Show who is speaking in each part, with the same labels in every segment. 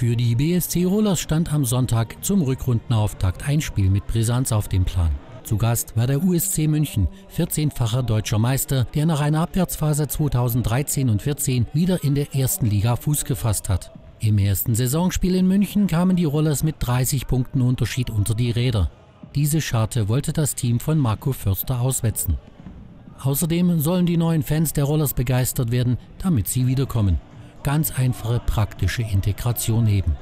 Speaker 1: Für die BSC Rollers stand am Sonntag zum Rückrundenauftakt ein Spiel mit Brisanz auf dem Plan. Zu Gast war der USC München, 14-facher deutscher Meister, der nach einer Abwärtsphase 2013 und 14 wieder in der ersten Liga Fuß gefasst hat. Im ersten Saisonspiel in München kamen die Rollers mit 30 Punkten Unterschied unter die Räder. Diese Scharte wollte das Team von Marco Förster auswetzen. Außerdem sollen die neuen Fans der Rollers begeistert werden, damit sie wiederkommen. Ganz einfache praktische Integration eben.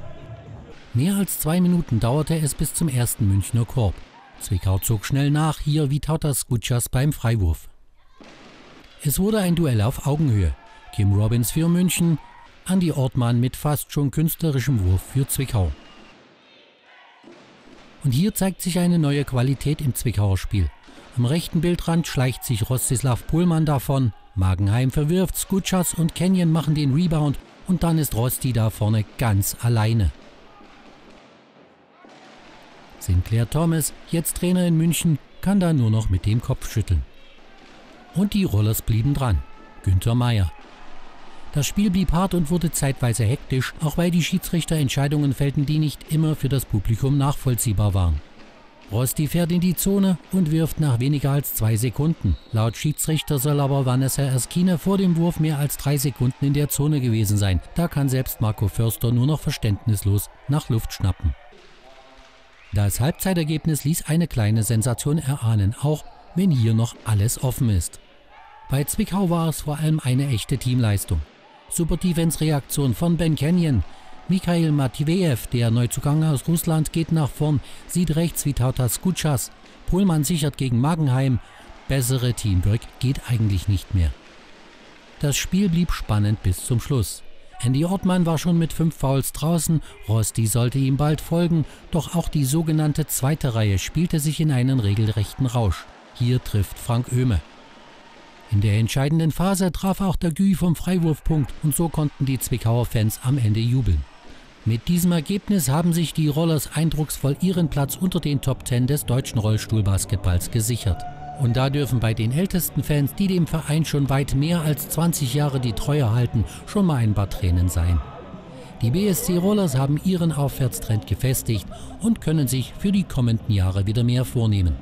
Speaker 1: Mehr als zwei Minuten dauerte es bis zum ersten Münchner Korb. Zwickau zog schnell nach, hier wie Tautas Gutschas beim Freiwurf. Es wurde ein Duell auf Augenhöhe. Kim Robbins für München, Andy Ortmann mit fast schon künstlerischem Wurf für Zwickau. Und hier zeigt sich eine neue Qualität im Zwickauer Spiel. Am rechten Bildrand schleicht sich Rostislav Pullmann davon, Magenheim verwirft, Skutschas und Kenyon machen den Rebound und dann ist Rosti da vorne ganz alleine. Sinclair Thomas, jetzt Trainer in München, kann da nur noch mit dem Kopf schütteln. Und die Rollers blieben dran. Günther Meier. Das Spiel blieb hart und wurde zeitweise hektisch, auch weil die Schiedsrichter Entscheidungen fällten, die nicht immer für das Publikum nachvollziehbar waren. Rosti fährt in die Zone und wirft nach weniger als zwei Sekunden. Laut Schiedsrichter soll aber Vanessa Erskine vor dem Wurf mehr als drei Sekunden in der Zone gewesen sein. Da kann selbst Marco Förster nur noch verständnislos nach Luft schnappen. Das Halbzeitergebnis ließ eine kleine Sensation erahnen, auch wenn hier noch alles offen ist. Bei Zwickau war es vor allem eine echte Teamleistung. Super Defense-Reaktion von Ben Kenyon, Mikhail Matvejev, der Neuzugang aus Russland, geht nach vorn, sieht rechts wie Tautas Kutschas. Pohlmann sichert gegen Magenheim. Bessere Teamwork geht eigentlich nicht mehr. Das Spiel blieb spannend bis zum Schluss. Andy Ortmann war schon mit fünf Fouls draußen, Rosti sollte ihm bald folgen, doch auch die sogenannte zweite Reihe spielte sich in einen regelrechten Rausch. Hier trifft Frank Oehme. In der entscheidenden Phase traf auch der Gü vom Freiwurfpunkt und so konnten die Zwickauer Fans am Ende jubeln. Mit diesem Ergebnis haben sich die Rollers eindrucksvoll ihren Platz unter den Top Ten des deutschen Rollstuhlbasketballs gesichert. Und da dürfen bei den ältesten Fans, die dem Verein schon weit mehr als 20 Jahre die Treue halten, schon mal ein paar Tränen sein. Die BSC Rollers haben ihren Aufwärtstrend gefestigt und können sich für die kommenden Jahre wieder mehr vornehmen.